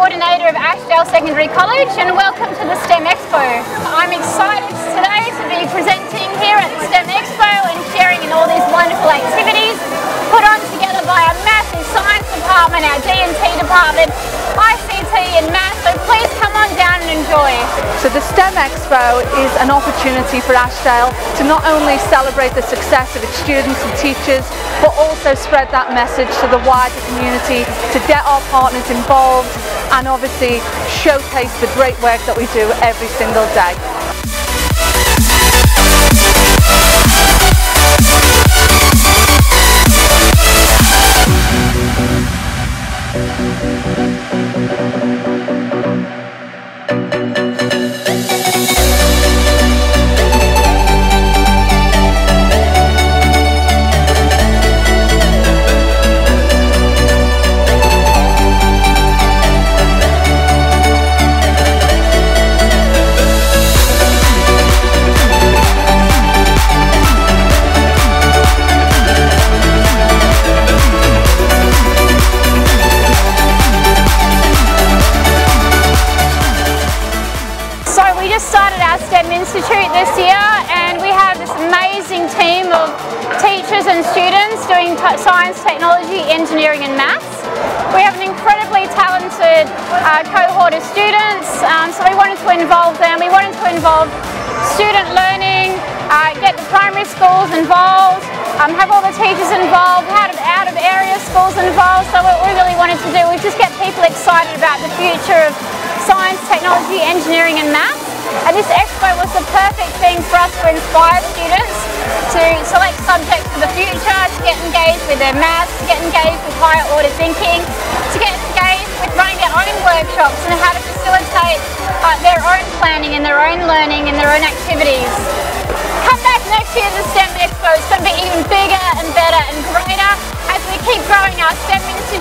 coordinator of Ashdale Secondary College and welcome to the STEM Expo. I'm excited today to be presenting here at the STEM Expo and sharing in all these wonderful activities put on together by our massive science department, our D&T department, ICT and so please come on down and enjoy. So the STEM Expo is an opportunity for Ashdale to not only celebrate the success of its students and teachers, but also spread that message to the wider community, to get our partners involved and obviously showcase the great work that we do every single day. Our STEM Institute this year and we have this amazing team of teachers and students doing science, technology, engineering and maths. We have an incredibly talented uh, cohort of students um, so we wanted to involve them. We wanted to involve student learning, uh, get the primary schools involved, um, have all the teachers involved, out of, out of area schools involved. So what we really wanted to do was just get people excited about the future of science, technology, engineering and maths. And this expo was the perfect thing for us to inspire students to select subjects for the future, to get engaged with their maths, to get engaged with higher order thinking, to get engaged with running their own workshops and how to facilitate uh, their own planning and their own learning and their own activities. Come back next year to STEM Expo. It's going to be even bigger and better and greater as we keep growing our STEM Institute,